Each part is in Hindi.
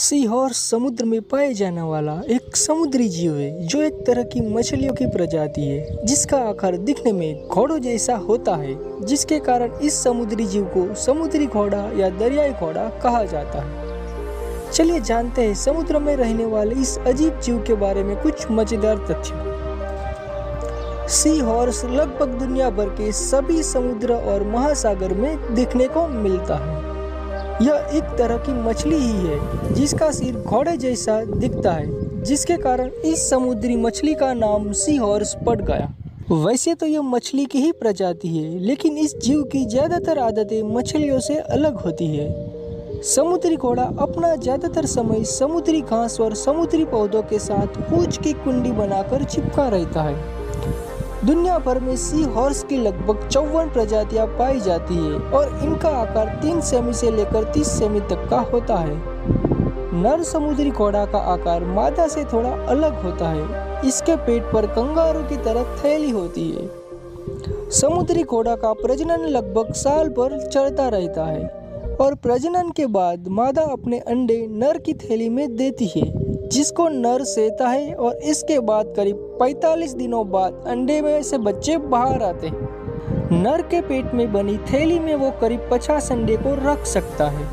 सी हॉर्स समुद्र में पाए जाने वाला एक समुद्री जीव है, जो एक तरह की मछलियों की प्रजाति है, जिसका आकार दिखने में घोड़ों जैसा होता है, जिसके कारण इस समुद्री जीव को समुद्री घोड़ा या दरियाई घोड़ा कहा जाता है। चलिए जानते हैं, समुद्र में रहने वाले इस अजीब जीव के बारे में कुछ मज़ेदार तथ्य। सी हॉर्स लगभग दुनिया भर के सभी समुद्र और महासागर में देखने को मिलता है। यह एक तरह की मछली ही है, जिसका सिर घोड़े जैसा दिखता है, जिसके कारण इस समुद्री मछली का नाम सी हॉर्स पड़ गया। वैसे तो यह मछली की ही प्रजाति है, लेकिन इस जीव की ज़्यादातर आदतें मछलियों से अलग होती है। समुद्री घोड़ा अपना ज़्यादातर समय समुद्री घास और समुद्री पौधों के साथ पूछ की कुंडी बनाकर चिपका रहता है। दुनिया भर में सी हॉर्स की लगभग चौवन प्रजातियाँ पाई जाती है और इनका आकार तीन सेमी से लेकर तीस सेमी तक का होता है। नर समुद्री घोड़ा का आकार मादा से थोड़ा अलग होता है। इसके पेट पर कंगारू की तरह थैली होती है। समुद्री घोड़ा का प्रजनन लगभग साल भर चलता रहता है और प्रजनन के बाद मादा अपने अंडे नर की थैली में देती है। जिसको नर सेता है और इसके बाद करीब 45 दिनों बाद अंडे में से बच्चे बाहर आते हैं। नर के पेट में बनी थैली में वो करीब 50 अंडे को रख सकता है।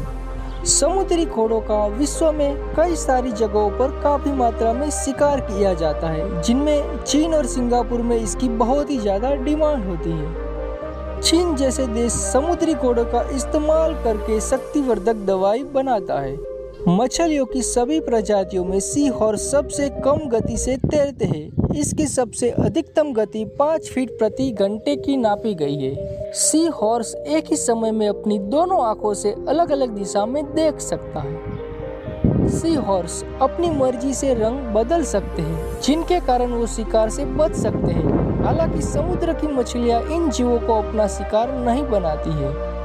समुद्री घोड़ों का विश्व में कई सारी जगहों पर काफ़ी मात्रा में शिकार किया जाता है, जिनमें चीन और सिंगापुर में इसकी बहुत ही ज़्यादा डिमांड होती है। चीन जैसे देश समुद्री घोड़ों का इस्तेमाल करके शक्तिवर्धक दवाई बनाता है। मछलियों की सभी प्रजातियों में सी हॉर्स सबसे कम गति से तैरते हैं। इसकी सबसे अधिकतम गति पाँच फीट प्रति घंटे की नापी गई है। सी हॉर्स एक ही समय में अपनी दोनों आँखों से अलग अलग दिशा में देख सकता है। सी हॉर्स अपनी मर्ज़ी से रंग बदल सकते हैं, जिनके कारण वो शिकार से बच सकते हैं। हालाँकि समुद्र की मछलियाँ इन जीवों को अपना शिकार नहीं बनाती है।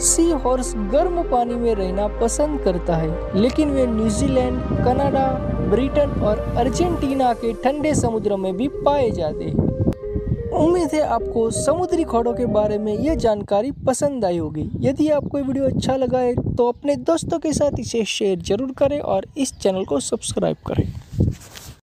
सी हॉर्स गर्म पानी में रहना पसंद करता है। लेकिन वे न्यूजीलैंड कनाडा, ब्रिटेन और अर्जेंटीना के ठंडे समुद्र में भी पाए जाते हैं। उम्मीद है आपको समुद्री घोड़ों के बारे में यह जानकारी पसंद आई होगी। यदि आपको वीडियो अच्छा लगा है तो अपने दोस्तों के साथ इसे शेयर ज़रूर करें और इस चैनल को सब्सक्राइब करें।